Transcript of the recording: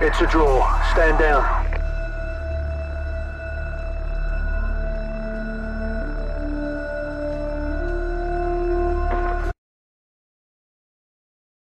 It's a draw. Stand down.